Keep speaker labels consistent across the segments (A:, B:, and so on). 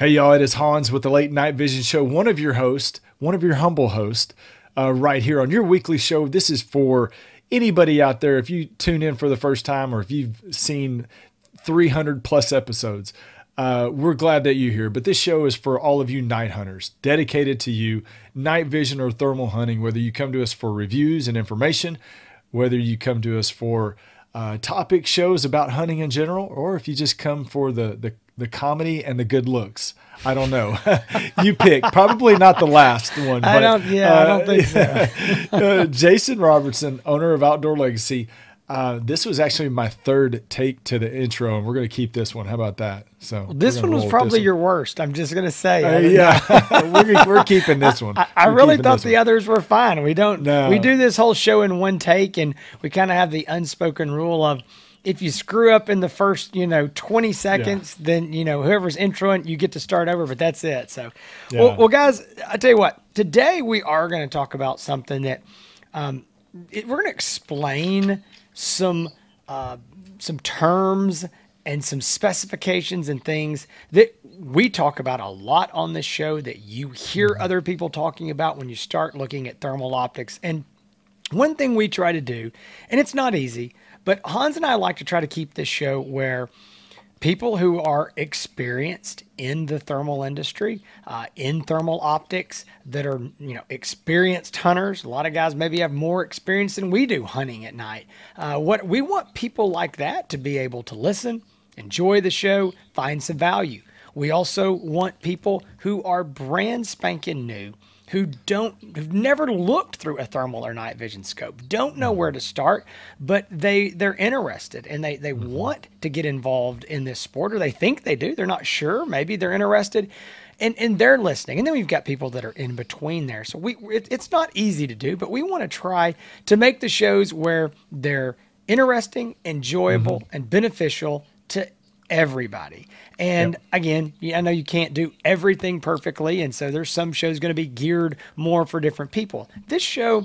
A: Hey, y'all, it is Hans with the Late Night Vision Show, one of your hosts, one of your humble hosts, uh, right here on your weekly show. This is for anybody out there, if you tune in for the first time or if you've seen 300 plus episodes, uh, we're glad that you're here. But this show is for all of you night hunters, dedicated to you, night vision or thermal hunting, whether you come to us for reviews and information, whether you come to us for uh, topic shows about hunting in general, or if you just come for the, the the comedy and the good looks. I don't know. you pick. Probably not the last one.
B: I don't. Yeah, uh, I don't think so.
A: uh, Jason Robertson, owner of Outdoor Legacy. Uh, this was actually my third take to the intro, and we're going to keep this one. How about that? So
B: well, this one was probably your worst. I'm just going to say.
A: Uh, yeah, we're, we're, keeping this one.
B: I, I really thought the one. others were fine. We don't. No. We do this whole show in one take, and we kind of have the unspoken rule of if you screw up in the first, you know, 20 seconds, yeah. then, you know, whoever's introing, you get to start over, but that's it. So, yeah. well, well, guys, I tell you what, today we are going to talk about something that um, it, we're going to explain some, uh, some terms and some specifications and things that we talk about a lot on this show that you hear mm-hmm. other people talking about when you start looking at thermal optics. And one thing we try to do, and it's not easy, but Hans and I like to try to keep this show where people who are experienced in the thermal industry, uh, in thermal optics, that are you know experienced hunters. A lot of guys maybe have more experience than we do hunting at night. Uh, what we want people like that to be able to listen, enjoy the show, find some value. We also want people who are brand spanking new who don't who've never looked through a thermal or night vision scope, don't know where to start, but they they're interested and they they mm-hmm. want to get involved in this sport or they think they do. They're not sure. Maybe they're interested. And, and they're listening. And then we've got people that are in between there. So we it, it's not easy to do, but we want to try to make the shows where they're interesting, enjoyable, mm-hmm. and beneficial to everybody. And yep. again, I know you can't do everything perfectly, and so there's some shows going to be geared more for different people. This show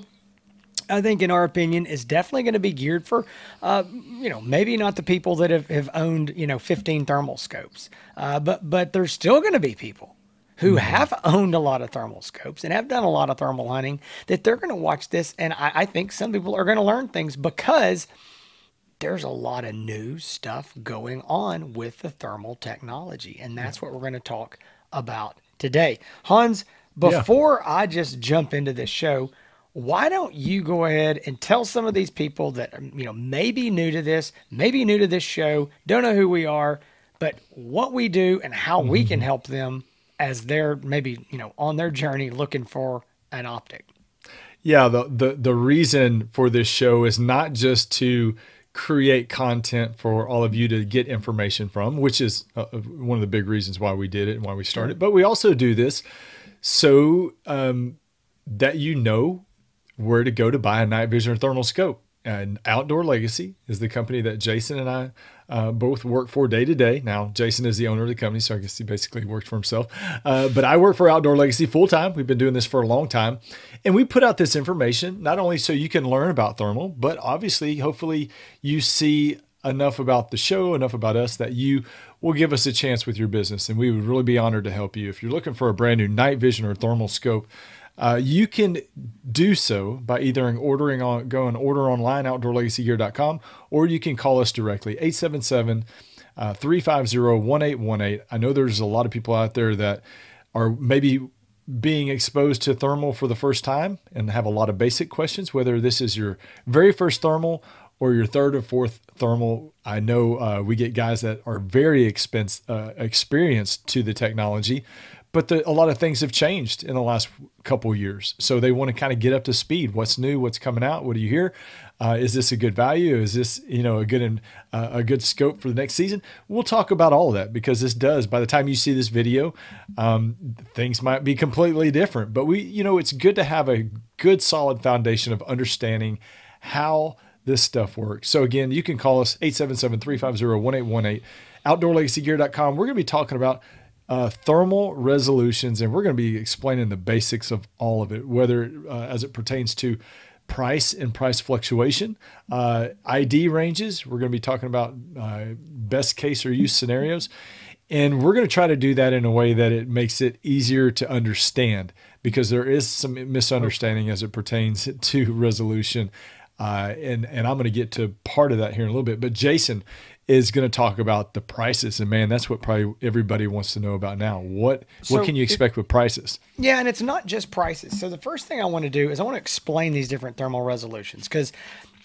B: I think, in our opinion, is definitely going to be geared for, uh, you know, maybe not the people that have, have owned, you know, 15 thermal scopes, uh, but but there's still going to be people who mm-hmm. have owned a lot of thermal scopes and have done a lot of thermal hunting that they're going to watch this, and I, I think some people are going to learn things because there's a lot of new stuff going on with the thermal technology. And that's what we're going to talk about today. Hans, before yeah. I just jump into this show, why don't you go ahead and tell some of these people that you know may be new to this, maybe new to this show, don't know who we are, but what we do and how mm-hmm. we can mm-hmm. help them as they're maybe you know on their journey looking for an optic.
A: Yeah, the the the reason for this show is not just to create content for all of you to get information from, which is uh, uh, one of the big reasons why we did it and why we started. But we also do this so um, that you know where to go to buy a night vision or thermal scope. And Outdoor Legacy is the company that Jason and I uh, both work for day to day. Now, Jason is the owner of the company, so I guess he basically worked for himself. Uh, but I work for Outdoor Legacy full time. We've been doing this for a long time. And we put out this information not only so you can learn about thermal, but obviously, hopefully, you see enough about the show, enough about us that you will give us a chance with your business. And we would really be honored to help you. If you're looking for a brand new night vision or thermal scope, uh, you can do so by either ordering on go and order online outdoorlegacygear.com or you can call us directly 877 uh, 350 1818. I know there's a lot of people out there that are maybe being exposed to thermal for the first time and have a lot of basic questions, whether this is your very first thermal or your third or fourth thermal. I know uh, we get guys that are very expense, uh, experienced to the technology, but the, a lot of things have changed in the last couple years. So they want to kind of get up to speed. What's new? What's coming out? What do you hear? Uh, is this a good value? Is this you know a good uh, a good scope for the next season? We'll talk about all of that because this does. By the time you see this video, um, things might be completely different. But we you know it's good to have a good solid foundation of understanding how this stuff works. So again, you can call us 877-350-1818 outdoorlegacygear.com. We're going to be talking about uh, thermal resolutions, and we're going to be explaining the basics of all of it, whether uh, as it pertains to price and price fluctuation, uh, ID ranges. We're going to be talking about uh, best case or use scenarios. And we're going to try to do that in a way that it makes it easier to understand because there is some misunderstanding as it pertains to resolution. Uh, and, and I'm going to get to part of that here in a little bit. But Jason is going to talk about the prices. And man, that's what probably everybody wants to know about now. What, so what can you expect it, with prices?
B: Yeah. And it's not just prices. So the first thing I want to do is I want to explain these different thermal resolutions because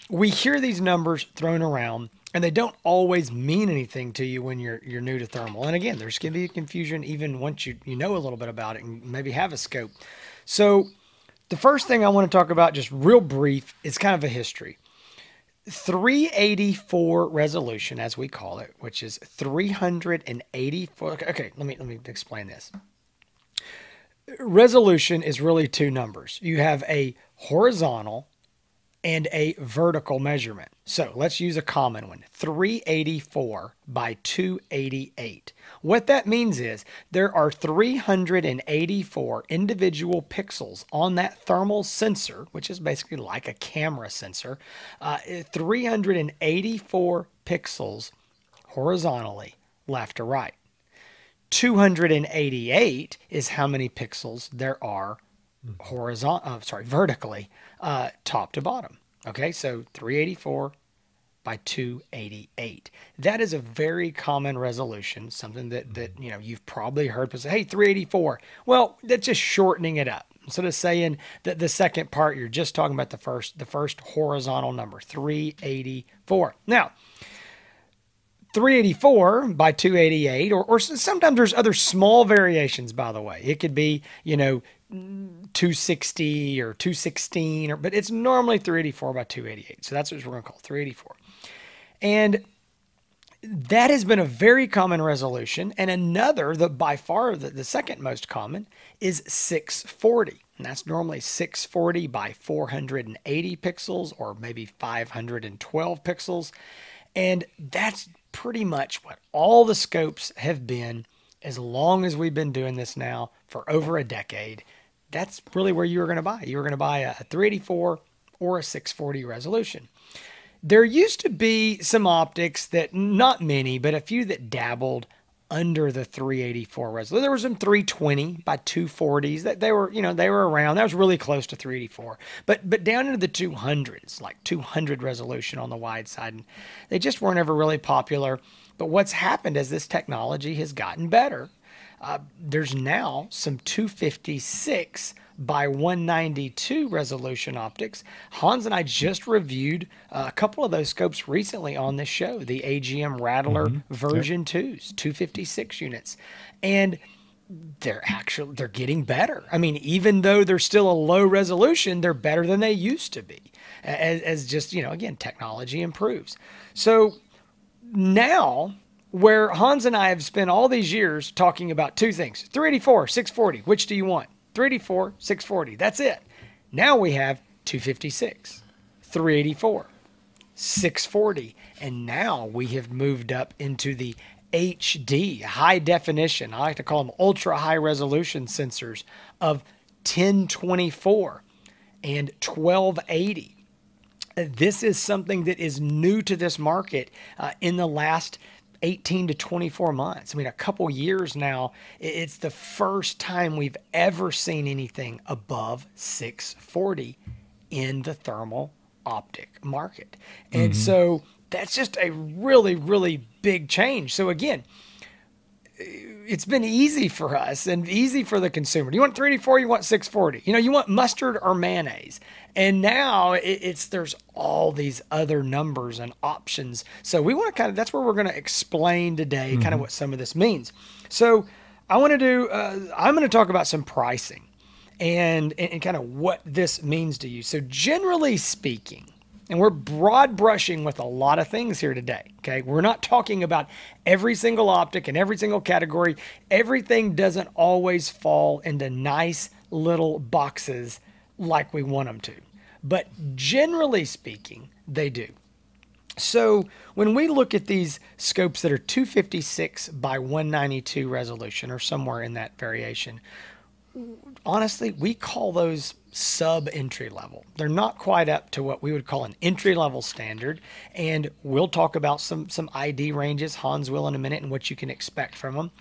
B: we hear these numbers thrown around and they don't always mean anything to you when you're you're new to thermal. And again, there's going to be confusion even once you you know a little bit about it and maybe have a scope. So, the first thing I want to talk about, just real brief, is kind of a history. 384 resolution, as we call it, which is 384. Okay, let me let me explain this. Resolution is really two numbers. You have a horizontal and a vertical measurement. So let's use a common one 384 by 288. What that means is there are 384 individual pixels on that thermal sensor, which is basically like a camera sensor, uh, 384 pixels horizontally, left to right. 288 is how many pixels there are horizontal, uh, sorry, vertically, uh, top to bottom. Okay, so 384 by 288. That is a very common resolution, something that that you know you've probably heard people say, "Hey, 384." Well, that's just shortening it up. Instead of saying that the second part, you're just talking about the first the first horizontal number, 384. Now, 384 by 288, or, or sometimes there's other small variations, by the way. It could be, you know, 260 or 216, or, but it's normally 384 by 288. So that's what we're going to call 384. And that has been a very common resolution. And another, that by far the, the second most common, is 640. And that's normally 640 by 480 pixels or maybe 512 pixels. And that's pretty much what all the scopes have been as long as we've been doing this now for over a decade that's really where you were going to buy. You were going to buy a 384 or a 640 resolution. There used to be some optics that, not many, but a few that dabbled under the 384 resolution. There was some 320 by 240s that they were, you know, they were around. That was really close to 384. But but down into the 200s, like 200 resolution on the wide side, and they just weren't ever really popular. But what's happened as this technology has gotten better uh, there's now some 256 by 192 resolution optics. Hans and I just reviewed uh, a couple of those scopes recently on this show, the AGM Rattler mm-hmm. version yep. 2s, 256 units. And they're actually they're getting better. I mean, even though they're still a low resolution, they're better than they used to be. As, as just, you know, again, technology improves. So now where Hans and I have spent all these years talking about two things 384, 640. Which do you want? 384, 640. That's it. Now we have 256, 384, 640. And now we have moved up into the HD, high definition. I like to call them ultra high resolution sensors of 1024 and 1280. This is something that is new to this market uh, in the last 18 to 24 months. I mean, a couple years now, it's the first time we've ever seen anything above 640 in the thermal optic market. And mm-hmm. so that's just a really, really big change. So, again, it's been easy for us and easy for the consumer. Do you want 384? You want 640? You know, you want mustard or mayonnaise. And now it's there's all these other numbers and options. So we want to kind of that's where we're going to explain today, mm-hmm. kind of what some of this means. So I want to do. Uh, I'm going to talk about some pricing and, and and kind of what this means to you. So generally speaking, and we're broad brushing with a lot of things here today. Okay. We're not talking about every single optic and every single category. Everything doesn't always fall into nice little boxes like we want them to. But generally speaking, they do. So when we look at these scopes that are 256 by 192 resolution or somewhere in that variation, honestly, we call those sub entry level. They're not quite up to what we would call an entry level standard. And we'll talk about some, some ID ranges, Hans will in a minute, and what you can expect from them.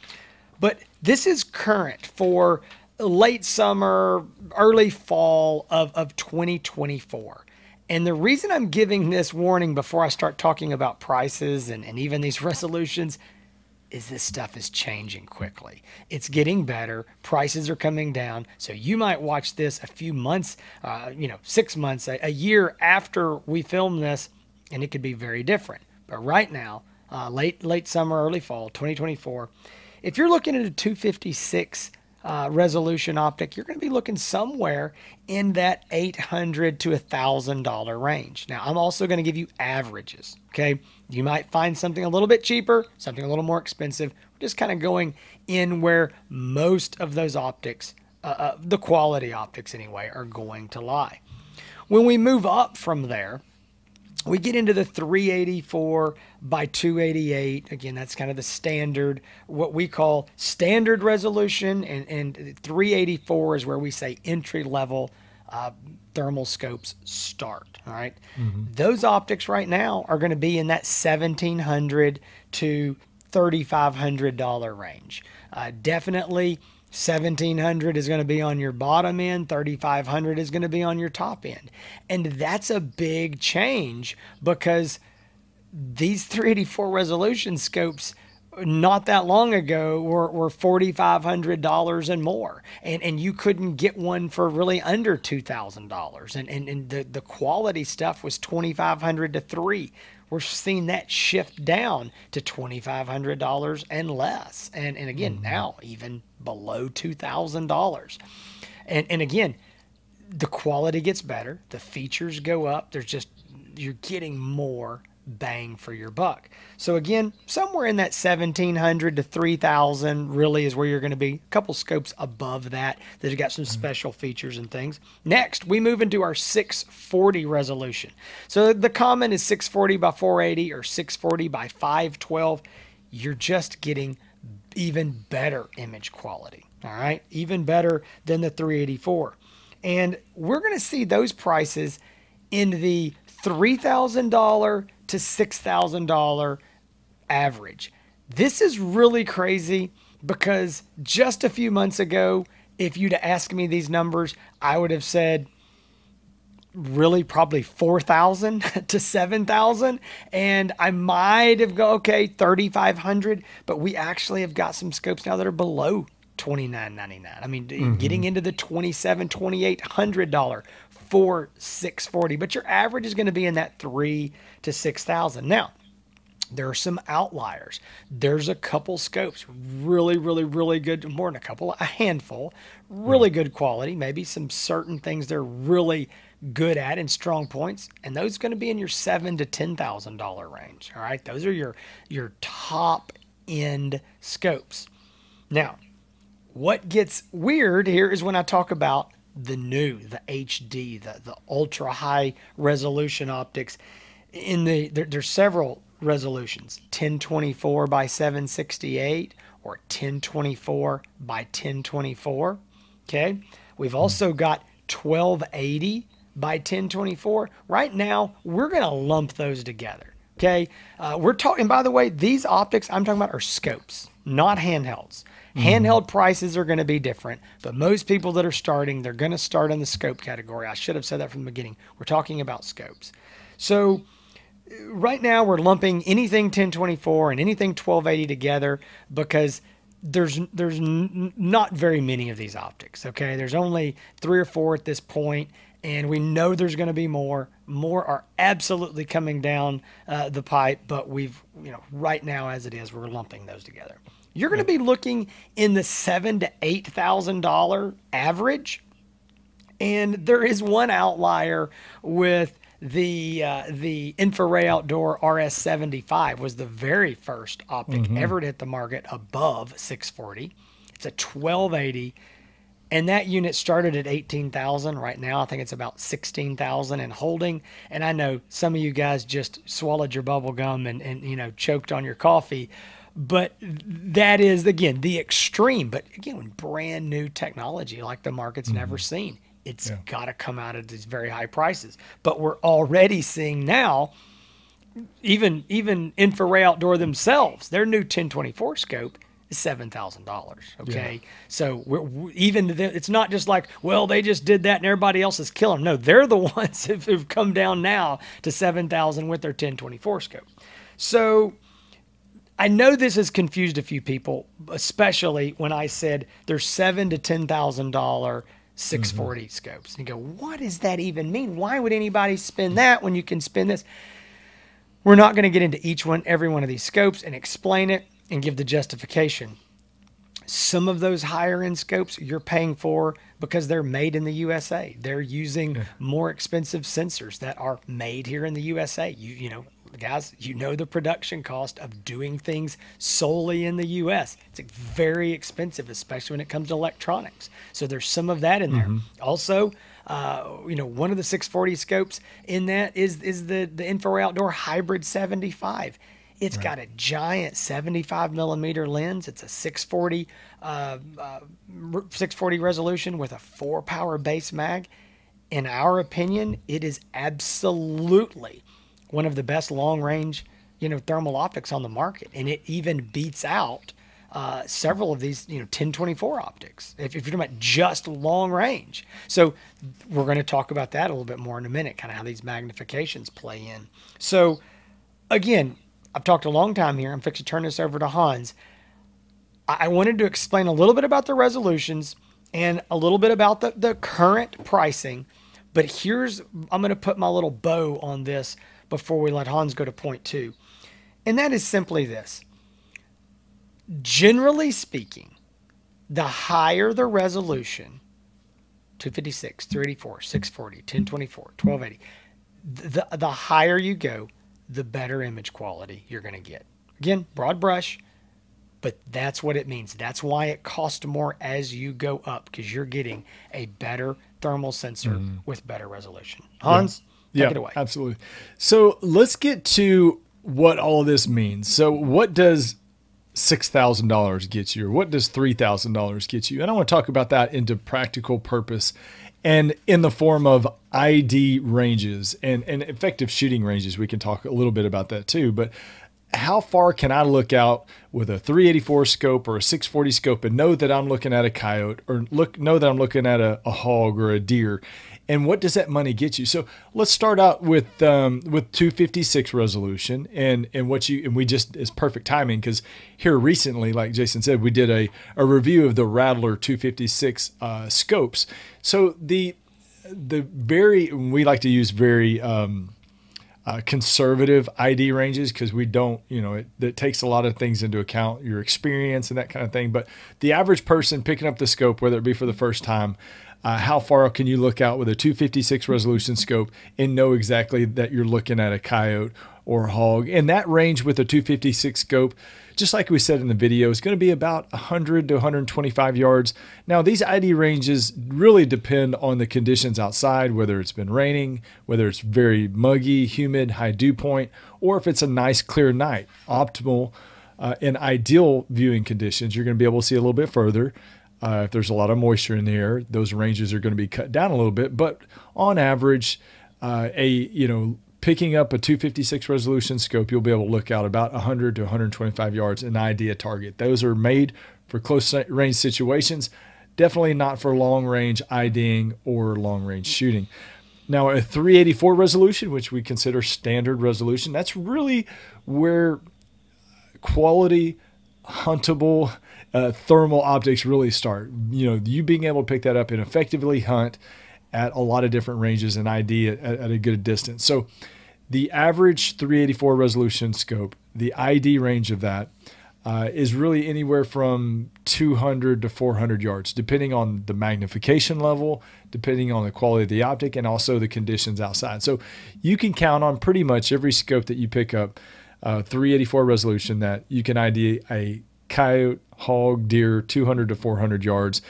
B: But this is current for late summer, early fall of, of 2024. And the reason I'm giving this warning before I start talking about prices and, and even these resolutions is this stuff is changing quickly. It's getting better. Prices are coming down. So you might watch this a few months, uh, you know, six months, a, a, year after we film this, and it could be very different. But right now, uh, late late summer, early fall, 2024, if you're looking at a 256 uh, resolution optic, you're going to be looking somewhere in that 800 to $1,000 range. Now, I'm also going to give you averages. Okay. You might find something a little bit cheaper, something a little more expensive. We're just kind of going in where most of those optics, uh, uh, the quality optics anyway, are going to lie. When we move up from there, we get into the 384 by 288 again that's kind of the standard what we call standard resolution and, and 384 is where we say entry level uh, thermal scopes start all right? mm-hmm. those optics right now are going to be in that 1700 to 3500 dollar range uh, definitely 1700 is going to be on your bottom end 3500 is going to be on your top end and that's a big change because these 384 resolution scopes not that long ago were, were $4500 and more and, and you couldn't get one for really under $2000 and, and, and the, the quality stuff was 2500 to 3 we're seeing that shift down to $2,500 and less. And, and again, mm-hmm. now even below $2,000. And, and again, the quality gets better, the features go up. There's just, you're getting more bang for your buck. So again, somewhere in that 1700 to 3000 really is where you're going to be. A couple scopes above that that have got some mm-hmm. special features and things. Next, we move into our 640 resolution. So the common is 640 by 480 or 640 by 512. You're just getting even better image quality. All right, even better than the 384. And we're going to see those prices in the $3,000 to $6,000 average. This is really crazy because just a few months ago, if you'd asked me these numbers, I would have said really probably 4,000 to 7,000 and I might have go okay 3,500 but we actually have got some scopes now that are below 29.99. I mean mm-hmm. getting into the 27 2800 dollar for 640 but your average is going to be in that 3 to 6,000. Now, there are some outliers. There's a couple scopes, really, really, really good, more than a couple, a handful, really good quality, maybe some certain things they're really good at and strong points, and those going to be in your seven to ten thousand dollar range. All right, those are your your top end scopes. Now, what gets weird here is when I talk about the new, the HD, the the ultra high resolution optics in the there, there's several resolutions 1024 by 768 or 1024 by 1024 okay we've hmm. also got 1280 by 1024 right now we're going to lump those together okay? Uh, we're talking by the way these optics i'm talking about are scopes not handhelds. Mm-hmm. handheld prices are going to be different but most people that are starting they're going to start in the scope category. I should have said that from the beginning. We're talking about scopes. So right now we're lumping anything 1024 and anything 1280 together because there's there's n- not very many of these optics okay? There's only three or four at this point and we know there's going to be more more are absolutely coming down uh, the pipe but we've you know right now as it is we're lumping those together you're going to be looking in the seven to eight thousand dollar average and there is one outlier with the uh, the InfiRay Outdoor RS75 was the very first optic mm-hmm. ever to hit the market above 640. It's a 1280 and that unit started at 18,000 right now I think it's about 16,000 and holding and I know some of you guys just swallowed your bubble gum and, and you know choked on your coffee but that is again the extreme. But again, when brand new technology like the market's mm-hmm. never seen, it's yeah. got to come out at these very high prices. But we're already seeing now, even even InfiRay Outdoor themselves, their new 1024 scope seven thousand dollars. Okay, yeah. so we're, even the, it's not just like well they just did that and everybody else is killing. Them. No, they're the ones who've come down now to seven thousand with their 1024 scope. So I know this has confused a few people, especially when I said there's seven to ten thousand dollar 640 mm-hmm. scopes. And you go, what does that even mean? Why would anybody spend that when you can spend this? We're not going to get into each one, every one of these scopes and explain it and give the justification. Some of those higher end scopes you're paying for because they're made in the USA. They're using yeah. more expensive sensors that are made here in the USA. You you know, guys, you know the production cost of doing things solely in the US. It's very expensive, especially when it comes to electronics. So there's some of that in there. Mm-hmm. Also, uh, you know, one of the 640 scopes in that is is the the InfiRay Outdoor Hybrid 75. It's right. got a giant 75 millimeter lens. It's a 640 uh, uh, 640 resolution with a four power base mag. In our opinion, it is absolutely one of the best long range, you know, thermal optics on the market, and it even beats out uh, several of these, you know, 1024 optics. If, if, you're talking about just long range, so we're going to talk about that a little bit more in a minute, kind of how these magnifications play in. So, again, I've talked a long time here. I'm fixing to turn this over to Hans. I wanted to explain a little bit about the resolutions and a little bit about the, the current pricing. But here's, I'm going to put my little bow on this before we let Hans go to point two. And that is simply this. Generally speaking, the higher the resolution, 256, 384, 640, 1024, 1280, the, the higher you go, the better image quality you're going to get. Again, broad brush, but that's what it means. That's why it costs more as you go up because you're getting a better thermal sensor mm. with better resolution. Hans, yeah. take yeah, it away.
A: Absolutely. So let's get to what all this means. So, what does $6,000 get you, or what does $3,000 get you? And I want to talk about that into practical purpose and in the form of ID ranges and, and effective shooting ranges. We can talk a little bit about that too. But how far can I look out with a 384 scope or a 640 scope and know that I'm looking at a coyote or look know that I'm looking at a, a hog or a deer? And what does that money get you? So let's start out with um, with 256 resolution and and what you and we just is perfect timing because here recently, like Jason said, we did a, a review of the Rattler 256 uh, scopes. So the the very we like to use very um, uh, conservative ID ranges because we don't, you know, it, it, takes a lot of things into account, your experience and that kind of thing. But the average person picking up the scope, whether it be for the first time, uh, how far can you look out with a 256 resolution scope and know exactly that you're looking at a coyote or hog? And that range with a 256 scope just like we said in the video, is going to be about 100 to 125 yards. Now, these ID ranges really depend on the conditions outside, whether it's been raining, whether it's very muggy, humid, high dew point, or if it's a nice clear night. Optimal uh, in ideal viewing conditions, you're going to be able to see a little bit further. Uh, if there's a lot of moisture in the air, those ranges are going to be cut down a little bit. But on average, uh, a you know picking up a 256 resolution scope, you'll be able to look out about 100 to 125 yards an idea target. Those are made for close range situations, definitely not for long range IDing or long range shooting. Now, a 384 resolution, which we consider standard resolution, that's really where quality, huntable uh, thermal optics really start. You know, you being able to pick that up and effectively hunt at a lot of different ranges and ID at, at a good distance. So the average 384 resolution scope, the ID range of that uh, is really anywhere from 200 to 400 yards, depending on the magnification level, depending on the quality of the optic, and also the conditions outside. So you can count on pretty much every scope that you pick up, uh, 384 resolution, that you can ID a coyote, hog, deer, 200 to 400 yards.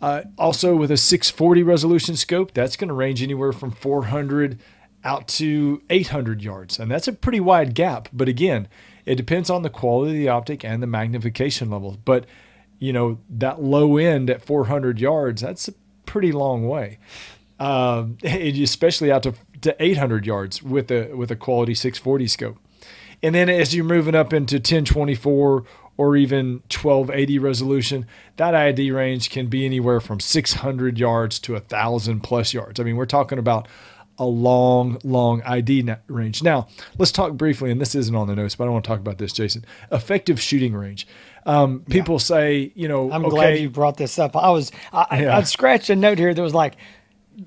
A: Uh, also, with a 640 resolution scope, that's going to range anywhere from 400 out to 800 yards. And that's a pretty wide gap. But again, It depends on the quality of the optic and the magnification level. But, you know, that low end at 400 yards, that's a pretty long way. Um, especially out to, to 800 yards with a with a quality 640 scope. And then as you're moving up into 1024 or even 1280 resolution, that ID range can be anywhere from 600 yards to a thousand plus yards. I mean, we're talking about a long, long ID range. Now, let's talk briefly, and this isn't on the notes, but I want to talk about this, Jason. Effective shooting range. Um, people yeah. say, you know,
B: I'm okay, glad you brought this up. I was, I, yeah. I, I'd scratched a note here that was like,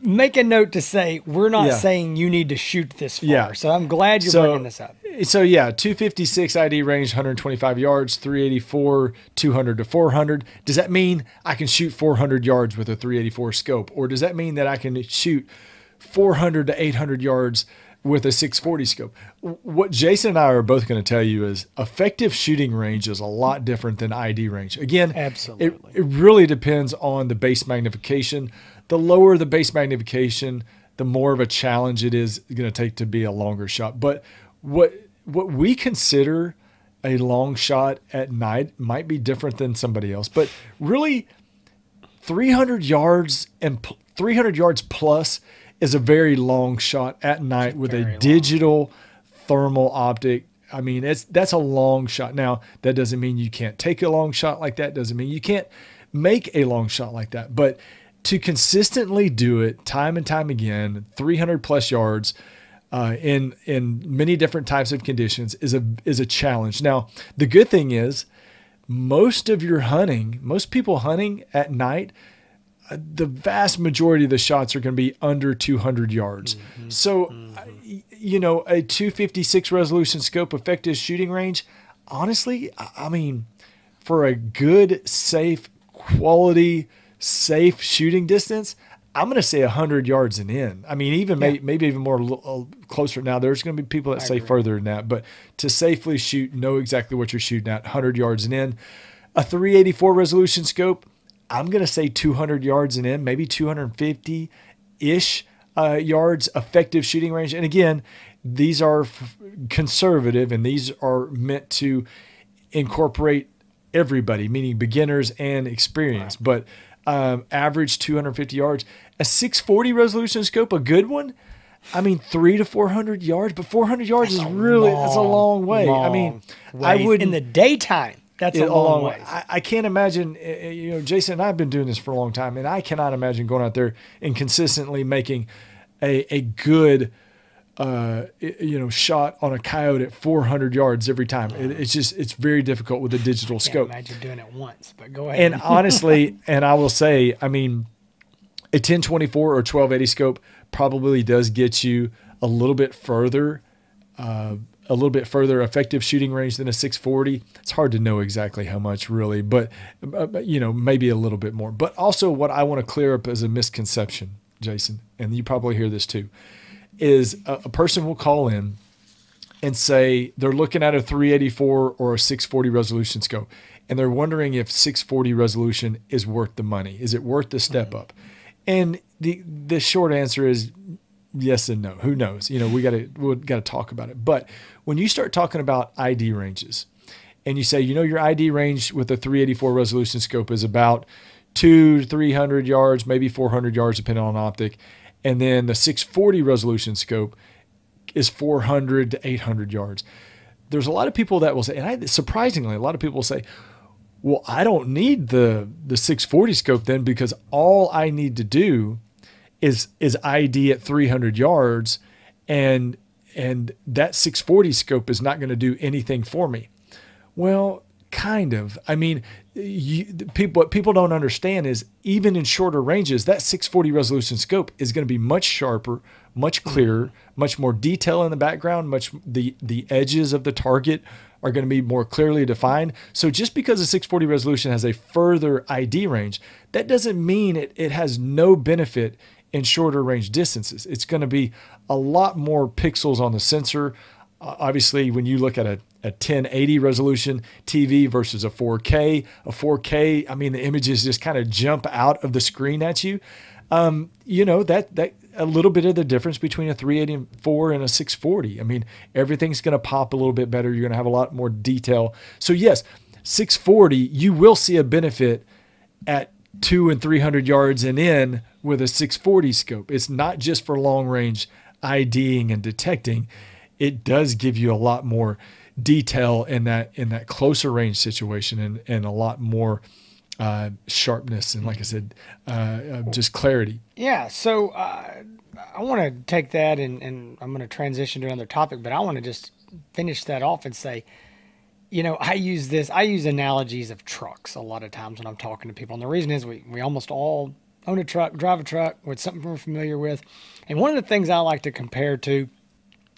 B: make a note to say we're not yeah. saying you need to shoot this far. Yeah. So I'm glad you're so, bringing this up.
A: So yeah, 256 ID range, 125 yards, 384, 200 to 400. Does that mean I can shoot 400 yards with a 384 scope, or does that mean that I can shoot 400 to 800 yards with a 640 scope? What Jason and I are both going to tell you is effective shooting range is a lot different than ID range. Again,
B: absolutely,
A: it, it really depends on the base magnification the lower the base magnification, the more of a challenge it is going to take to be a longer shot. But what what we consider a long shot at night might be different than somebody else. But really, 300 yards and 300 yards plus is a very long shot at night with a digital long. thermal optic. I mean, it's that's a long shot. Now, that doesn't mean you can't take a long shot like that. Doesn't mean you can't make a long shot like that. But to consistently do it time and time again, 300 plus yards uh, in in many different types of conditions is a is a challenge. Now, the good thing is, most of your hunting, most people hunting at night, uh, the vast majority of the shots are going to be under 200 yards. Mm-hmm. So, mm-hmm. you know, a 256 resolution scope effective shooting range. Honestly, I mean, for a good, safe, quality safe shooting distance, I'm going to say 100 yards and in. I mean, even yeah. may, maybe even more uh, closer now. There's going to be people that I say agree. further than that, but to safely shoot, know exactly what you're shooting at, 100 yards and in. A 384 resolution scope, I'm going to say 200 yards and in, maybe 250 ish uh, yards effective shooting range. And again, these are f- conservative and these are meant to incorporate everybody, meaning beginners and experience. Right. But um, average 250 yards. A 640 resolution scope, a good one. I mean, three to 400 yards, but 400 yards that's is really long, that's a long way. Long I mean, I would
B: in the daytime. That's a long, long way.
A: I, I, can't imagine. Eh, eh, you know, Jason and I've been doing this for a long time, and I cannot imagine going out there and consistently making a a good uh, you know, shot on a coyote at 400 yards every time. It, it's just, it's very difficult with a digital scope.
B: Imagine doing it once, but go ahead.
A: And honestly, and I will say, I mean, a 1024 or 1280 scope probably does get you a little bit further, uh, a little bit further effective shooting range than a 640. It's hard to know exactly how much really, but, uh, you know, maybe a little bit more. But also, what I want to clear up as a misconception, Jason, and you probably hear this too is a, a person will call in and say they're looking at a 384 or a 640 resolution scope and they're wondering if 640 resolution is worth the money. Is it worth the step mm-hmm. up? And the the short answer is yes and no. Who knows? You know, we got to we got to talk about it. But when you start talking about ID ranges, and you say, you know, your ID range with a 384 resolution scope is about two to 300 yards, maybe 400 yards, depending on optic, and then the 640 resolution scope is 400 to 800 yards. There's a lot of people that will say, and I, surprisingly, a lot of people will say, well, I don't need the the 640 scope then because all I need to do is is ID at 300 yards, and and that 640 scope is not going to do anything for me. Well, kind of. I mean, you, people what people don't understand is even in shorter ranges, that 640 resolution scope is going to be much sharper, much clearer, mm-hmm. much more detail in the background, much the the edges of the target are going to be more clearly defined. So just because the 640 resolution has a further ID range, that doesn't mean it, it has no benefit in shorter range distances. It's going to be a lot more pixels on the sensor. Uh, obviously, when you look at a a 1080 resolution TV versus a 4K. A 4K, I mean, the images just kind of jump out of the screen at you. Um, you know that that a little bit of the difference between a 384 and a 640. I mean, everything's going to pop a little bit better. You're going to have a lot more detail. So yes, 640, you will see a benefit at two and 300 yards and in with a 640 scope. It's not just for long range IDing and detecting. It does give you a lot more detail in that in that closer range situation and, and a lot more uh, sharpness and like I said, uh, uh, just clarity.
B: Yeah. So uh, I want to take that and, and I'm going to transition to another topic, but I want to just finish that off and say, you know, I use this, I use analogies of trucks a lot of times when I'm talking to people. And the reason is we, we almost all own a truck, drive a truck with something we're familiar with. And one of the things I like to compare to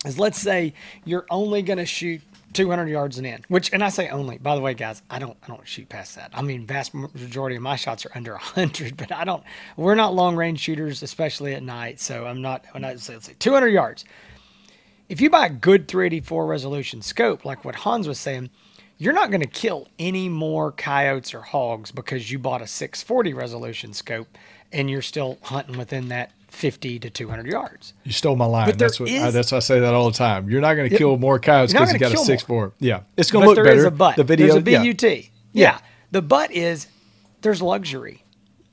B: is let's say you're only going to shoot 200 yards and in, which, and I say only, by the way, guys, I don't, I don't shoot past that. I mean, vast majority of my shots are under 100, but I don't, we're not long range shooters, especially at night. So I'm not, when I say, let's say 200 yards. If you buy a good 384 resolution scope, like what Hans was saying, you're not going to kill any more coyotes or hogs because you bought a 640 resolution scope and you're still hunting within that 50 to 200 yards.
A: You stole my line. That's what is, I, that's why I say that all the time. You're not going to kill more coyotes because you got a six four. Yeah, it's going to look
B: there
A: better.
B: There is a but.
A: The
B: video, there's a BUT. Yeah. yeah. the but is there's luxury.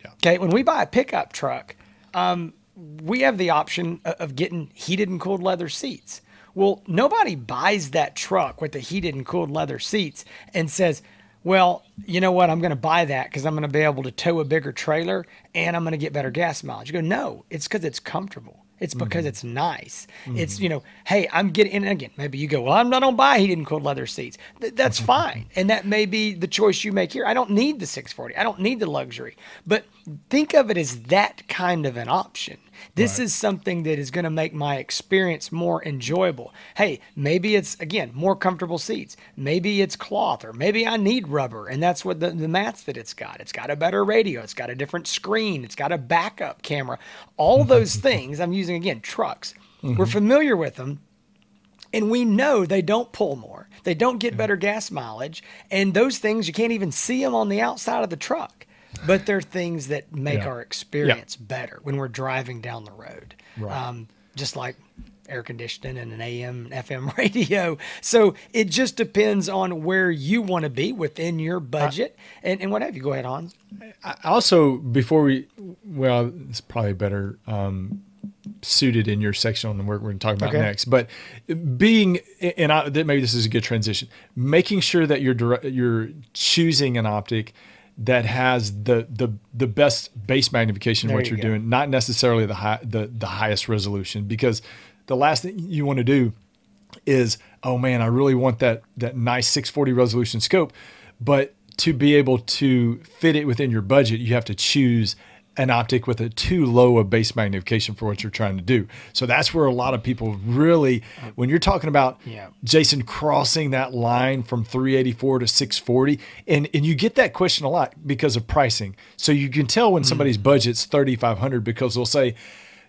B: Yeah. Okay, when we buy a pickup truck, um, we have the option of getting heated and cooled leather seats. Well, nobody buys that truck with the heated and cooled leather seats and says, well, you know what? I'm going to buy that because I'm going to be able to tow a bigger trailer and I'm going to get better gas mileage. You go, no, it's because it's comfortable. It's because mm-hmm. it's nice. Mm-hmm. It's, you know, hey, I'm getting, and again, maybe you go, well, I'm not on buy heated and cooled leather seats. Th- that's fine. And that may be the choice you make here. I don't need the 640. I don't need the luxury. But think of it as that kind of an option. This right. is something that is going to make my experience more enjoyable. Hey, maybe it's, again, more comfortable seats. Maybe it's cloth, or maybe I need rubber, and that's what the, the mats that it's got. It's got a better radio, it's got a different screen, it's got a backup camera. All those things, I'm using, again, trucks. Mm-hmm. We're familiar with them. And we know they don't pull more. They don't get better gas mileage. And those things, you can't even see them on the outside of the truck but they're things that make yeah. our experience yeah. better when we're driving down the road. Right. Um, just like air conditioning and an AM and FM radio. So it just depends on where you want to be within your budget I, and, and what have you. Go ahead, Hans.
A: I also, before we, well, it's probably better um, suited in your section on the work we're going to talk about okay. next. But being, and I, maybe this is a good transition, making sure that you're, you're choosing an optic – that has the the the best base magnification there what you are doing, not necessarily the high the the highest resolution because the last thing you want to do is oh man, I really want that that nice 640 resolution scope, but to be able to fit it within your budget, you have to choose an optic with a too low a base magnification for what you're trying to do. So that's where a lot of people really, when you're talking about yeah. Jason crossing that line from 384 to 640, and, and you get that question a lot because of pricing. So you can tell when somebody's mm. budget's 3,500 because they'll say,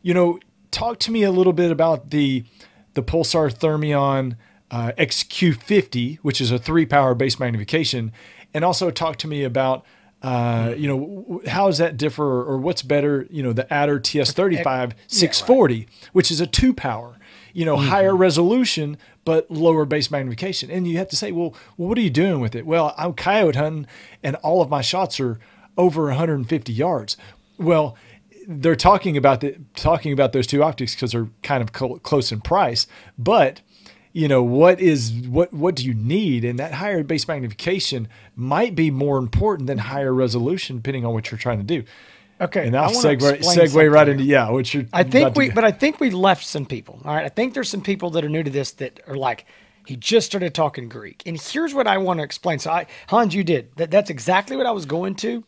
A: you know, talk to me a little bit about the the Pulsar Thermion uh, XQ50, which is a three power base magnification, and also talk to me about uh, you know, how does that differ or what's better, you know, the Adder TS35 640, yeah, right. which is a two power, you know, mm-hmm. higher resolution, but lower base magnification. And you have to say, well, well, what are you doing with it? Well, I'm coyote hunting and all of my shots are over 150 yards. Well, they're talking about the talking about those two optics because they're kind of close in price, but you know what is what what do you need? And that higher base magnification might be more important than higher resolution depending on what you're trying to do.
B: Okay
A: and i'll segue segue right into yeah what you're
B: i think we but i think we left some people all right? I think there's some people that are new to this that are like he just started talking greek. And here's what i want to explain. So i hans you did. That, that's exactly what i was going to.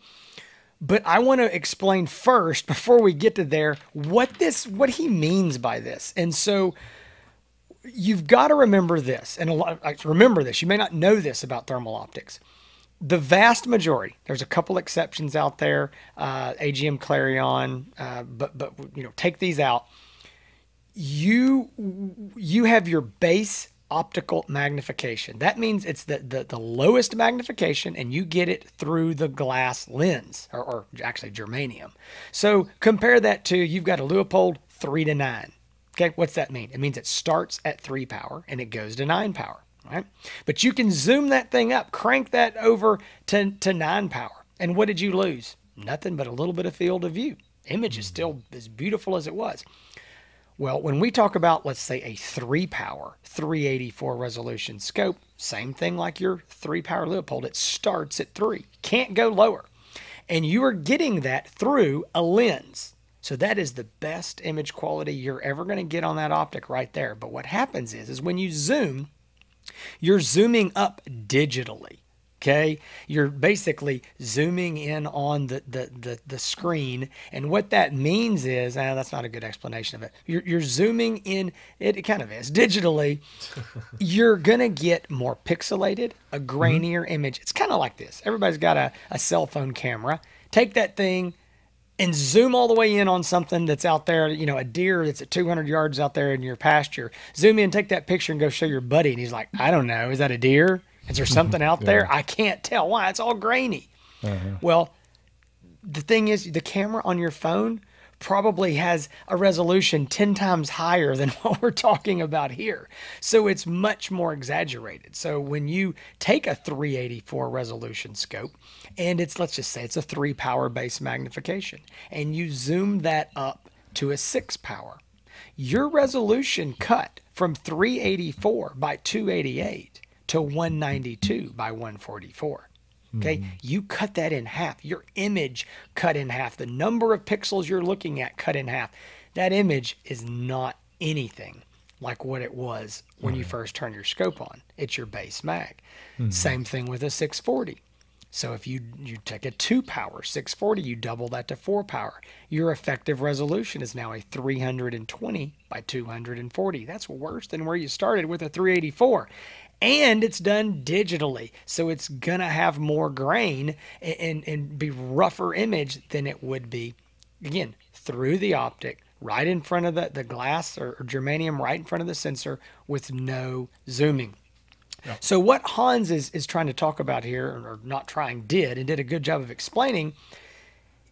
B: But I want to explain first before we get to there what this what he means by this. And so you've got to remember this, and a lot, remember this. You may not know this about thermal optics. The vast majority, there's a couple exceptions out there, uh, AGM Clarion, uh, but but you know, take these out. You you have your base optical magnification. That means it's the, the, the, lowest magnification and you get it through the glass lens, or, or actually germanium. So compare that to you've got a Leupold 3 to 9. Okay, what's that mean? It means it starts at 3 power and it goes to 9 power. Right? But you can zoom that thing up, crank that over to, to 9 power. And what did you lose? Nothing but a little bit of field of view. Image is still hmm. as beautiful as it was. Well, when we talk about, let's say, a three power 384 resolution scope, same thing like your three power Leupold, it starts at three, can't go lower. And you are getting that through a lens. So that is the best image quality you're ever going to get on that optic right there. But what happens is, is when you zoom, you're zooming up digitally. Okay, you're basically zooming in on the, the, the, the, screen. And what that means is, ah, that's not a good explanation of it. You're, you're zooming in, it, kind of is, digitally. you're going to get more pixelated, a mm-hmm. grainier mm-hmm. image. It's kind of like this. Everybody's got a, a cell phone camera. Take that thing and zoom all the way in on something that's out there, you know, a deer that's at 200 yards out there in your pasture. Zoom in, take that picture, and go show your buddy. And he's like, I don't know, is that a deer? Is there something out yeah. there? I can't tell. Why? It's all grainy. Uh-huh. Well, the thing is, the camera on your phone probably has a resolution 10 times higher than what we're talking about here. So it's much more exaggerated. So when you take a 384 resolution scope and it's, let's just say it's a three power base magnification and you zoom that up to a six power, your resolution cut from 384 by 288 to 192 by 144. Okay, mm-hmm. you cut that in half. Your image cut in half. The number of pixels you're looking at cut in half. That image is not anything like what it was when you first turn your scope on. It's your base mag. Mm-hmm. Same thing with a 640. So if you you take a 2 power 640, you double that to 4 power. Your effective resolution is now a 320 by 240. That's worse than where you started with a 384 and it's done digitally. So it's going to have more grain and, and, and, be rougher image than it would be, again, through the optic, right in front of the, the glass or, or germanium, right in front of the sensor with no zooming. Yeah. So what Hans is, is trying to talk about here, or not trying, did, and did a good job of explaining,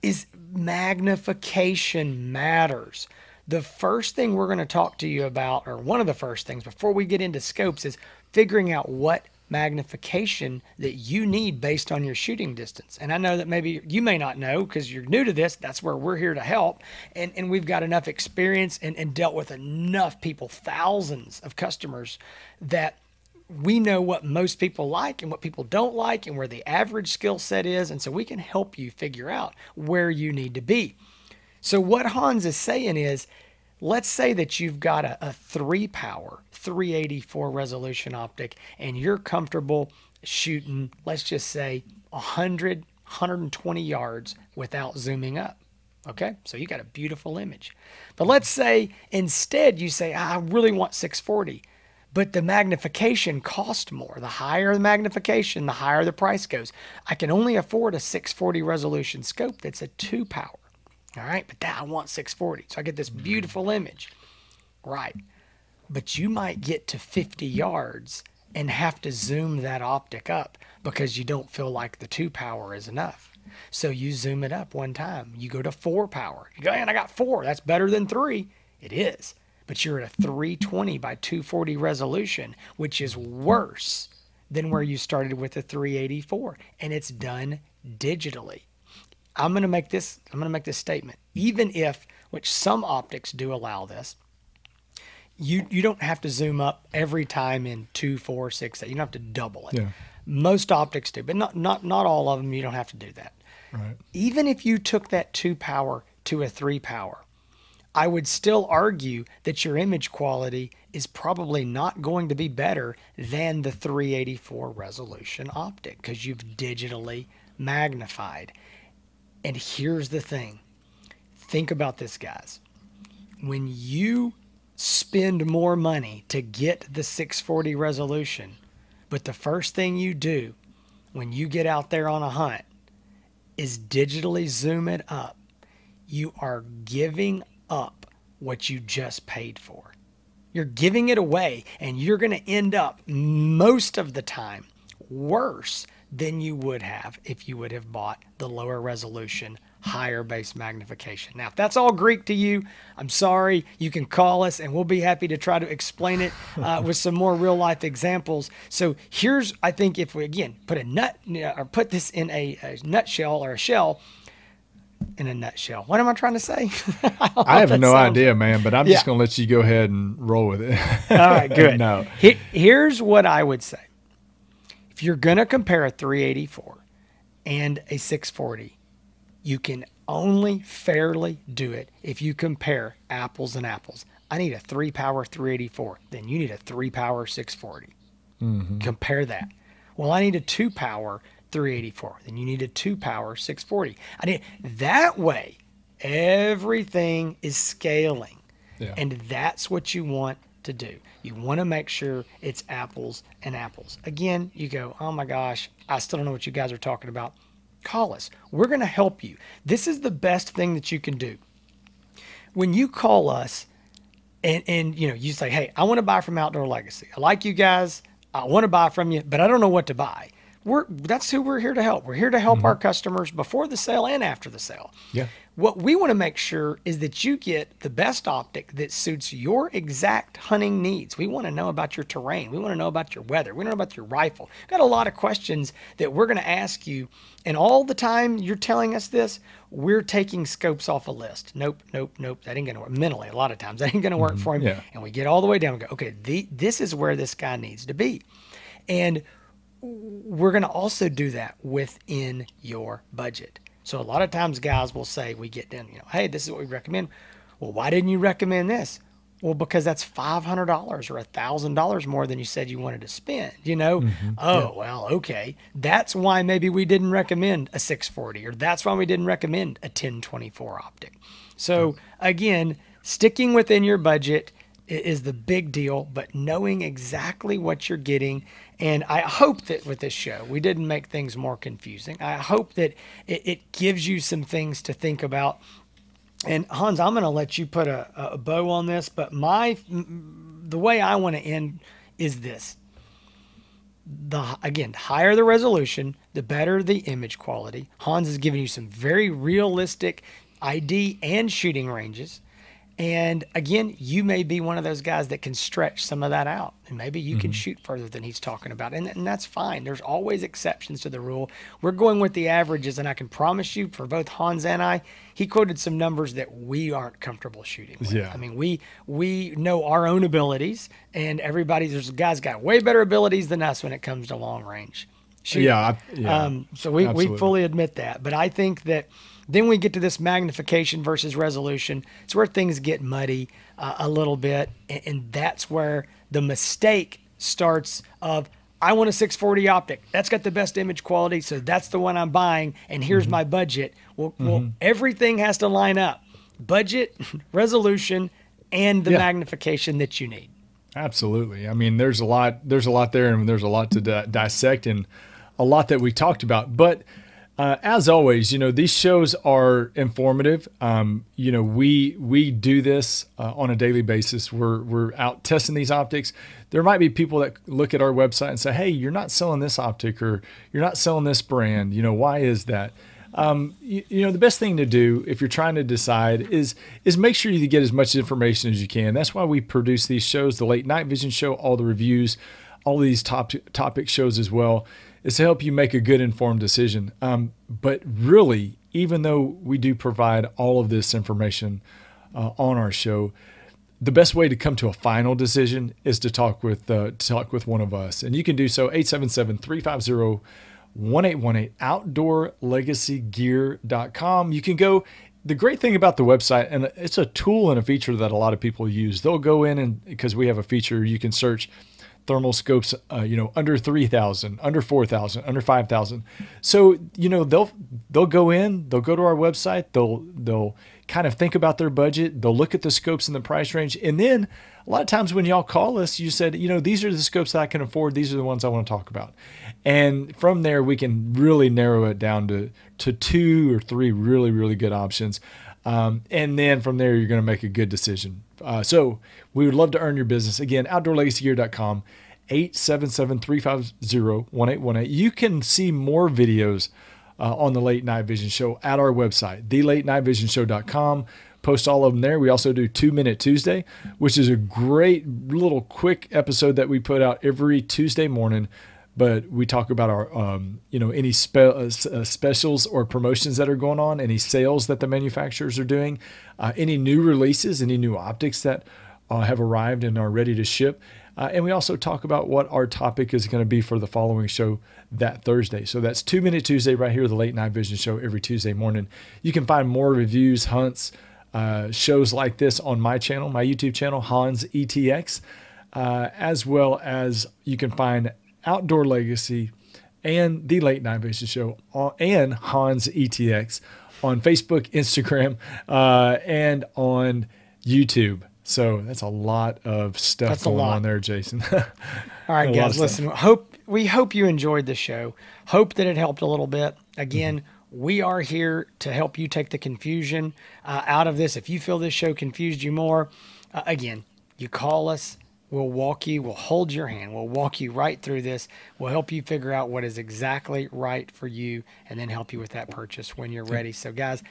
B: is magnification matters. The first thing we're going to talk to you about, or one of the first things before we get into scopes, is figuring out what magnification that you need based on your shooting distance. And I know that maybe you may not know because you're new to this. That's where we're here to help. And, and we've got enough experience and, and dealt with enough people, thousands of customers, that we know what most people like and what people don't like and where the average skill set is. And so we can help you figure out where you need to be. So, what Hans is saying is let's say that you've got a, a three power 384 resolution optic and you're comfortable shooting, let's just say 100, 120 yards without zooming up. Okay, so you got a beautiful image. But let's say instead you say, I really want 640, but the magnification cost more. The higher the magnification, the higher the price goes. I can only afford a 640 resolution scope that's a two power. All right, but that I want 640. So I get this mm-hmm. beautiful image. Right but you might get to 50 yards and have to zoom that optic up because you don't feel like the two power is enough. So you zoom it up one time. You go to four power. You go, and I got four. That's better than three. It is. But you're at a 320 by 240 resolution, which is worse than where you started with a 384. And it's done digitally. I'm going to make this I'm going to make this statement. Even if which some optics do allow this, you you don't have to zoom up every time in two, four, six, eight. You don't have to double it. Yeah. Most optics do, but not not not all of them. You don't have to do that. Right. Even if you took that two power to a three power, I would still argue that your image quality is probably not going to be better than the 384 resolution optic because you've digitally magnified. And here's the thing think about this, guys. When you spend more money to get the 640 resolution. But the first thing you do when you get out there on a hunt is digitally zoom it up. You are giving up what you just paid for. You're giving it away, and you're going to end up most of the time worse than you would have if you would have bought the lower resolution higher base magnification. Now, if that's all Greek to you, I'm sorry. You can call us and we'll be happy to try to explain it uh, with some more real life examples. So here's, I think, if we again put a nut or put this in a, a nutshell or a shell. In a nutshell, what am I trying to say?
A: I, I have no sounds. idea, man. But I'm yeah. just going to let you go ahead and roll with it.
B: all right, good. no, here's what I would say: if you're going to compare a 384 and a 640, you can only fairly do it if you compare apples and apples. I need a three power 384, then you need a three power 640. Mm-hmm. Compare that. Well, I need a two power 384, then you need a two power 640. I need that way. Everything is scaling, yeah. and that's what you want to do. You want to make sure it's apples and apples. Again, you go, oh my gosh, I still don't know what you guys are talking about call us. We're going to help you. This is the best thing that you can do. When you call us and, and you know, you say, hey, I want to buy from Outdoor Legacy. I like you guys. I want to buy from you, but I don't know what to buy. We're that's who we're here to help. We're here to help mm-hmm. our customers before the sale and after the sale.
A: Yeah.
B: What we want to make sure is that you get the best optic that suits your exact hunting needs. We want to know about your terrain. We want to know about your weather. We want to know about your rifle. We've got a lot of questions that we're going to ask you. And all the time you're telling us this, we're taking scopes off a list. Nope, nope, nope. That ain't going to work. Mentally, a lot of times, that ain't going to work mm-hmm. for him. Yeah. And we get all the way down and go, okay, the, this is where this guy needs to be. And we're going to also do that within your budget. So a lot of times guys will say, we get down, you know, hey, this is what we recommend. Well, why didn't you recommend this? Well, because that's five hundred dollars or a thousand dollars more than you said you wanted to spend. You know, mm-hmm. oh yeah. well, okay, that's why maybe we didn't recommend a six forty, or that's why we didn't recommend a ten twenty four optic. So again, sticking within your budget is the big deal, but knowing exactly what you're getting. And I hope that with this show, we didn't make things more confusing. I hope that it, it gives you some things to think about. And Hans, I'm going to let you put a, a bow on this, but my the way I want to end is this. The again, higher the resolution, the better the image quality. Hans is giving you some very realistic ID and shooting ranges. And again, you may be one of those guys that can stretch some of that out. And maybe you mm-hmm. can shoot further than he's talking about. And, and that's fine. There's always exceptions to the rule. We're going with the averages. And I can promise you, for both Hans and I, he quoted some numbers that we aren't comfortable shooting with. Yeah. I mean, we we know our own abilities, and everybody, there's guys got way better abilities than us when it comes to long range.
A: Shooting. Yeah. yeah
B: um, so we, we fully admit that. But I think that – then we get to this magnification versus resolution. It's where things get muddy uh, a little bit, and, and that's where the mistake starts. Of I want a 640 optic. That's got the best image quality, so that's the one I'm buying. And here's mm-hmm. my budget. Well, mm-hmm. well, everything has to line up: budget, resolution, and the yeah. magnification that you need.
A: Absolutely. I mean, there's a lot. There's a lot there, and there's a lot to di- dissect, and a lot that we talked about. But uh, as always, you know these shows are informative. Um, you know we we do this uh, on a daily basis. We're we're out testing these optics. There might be people that look at our website and say, "Hey, you're not selling this optic, or you're not selling this brand. You know why is that?" Um, you, you, know the best thing to do if you're trying to decide is is make sure you get as much information as you can. That's why we produce these shows, the late night vision show, all the reviews, all these top topic shows as well is to help you make a good informed decision. Um, but really, even though we do provide all of this information uh, on our show, the best way to come to a final decision is to talk with uh, to talk with one of us, and you can do so 877-350 1818 outdoorlegacygear.com. You can go the great thing about the website, and it's a tool and a feature that a lot of people use. They'll go in and because we have a feature, you can search thermal scopes, uh, you know, under 3,000, under 4,000, under 5,000. So, you know, they'll, they'll go in, they'll go to our website, they'll, they'll kind of think about their budget, they'll look at the scopes and the price range. And then a lot of times when y'all call us, you said, you know, these are the scopes that I can afford. These are the ones I want to talk about. And from there, we can really narrow it down to, to two or three really, really good options. Um, and then from there, you're going to make a good decision. Uh, so we would love to earn your business. Again, outdoorlegacygear.com, 877-350-1818. You can see more videos uh, on the Late Night Vision Show at our website, thelatenightVisionShow.com post all of them there. We also do Two Minute Tuesday, which is a great little quick episode that we put out every Tuesday morning. But we talk about our, um, you know, any spe- uh, uh, specials or promotions that are going on, any sales that the manufacturers are doing, uh, any new releases, any new optics that uh, have arrived and are ready to ship. Uh, and we also talk about what our topic is going to be for the following show that Thursday. So that's Two Minute Tuesday right here, the Late Night Vision Show every Tuesday morning. You can find more reviews, hunts, uh, shows like this on my channel, my YouTube channel, Hans ETX, as well as you can find Outdoor Legacy and the Late Night Vision Show and Hans ETX on Facebook, Instagram, uh, and on YouTube. So that's a lot of stuff that's going on there, Jason.
B: All right, guys, listen. Hope we hope you enjoyed the show. Hope that it helped a little bit. Again. Mm-hmm we are here to help you take the confusion uh, out of this. If you feel this show confused you more, uh, again, you call us. We'll walk you, we'll hold your hand, we'll walk you right through this. We'll help you figure out what is exactly right for you and then help you with that purchase when you're ready. So, guys,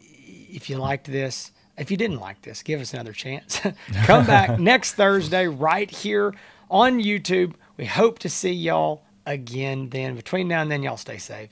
B: if you liked this, if you didn't like this, give us another chance. Come back next Thursday right here on YouTube. We hope to see y'all again then. Between now and then, y'all stay safe.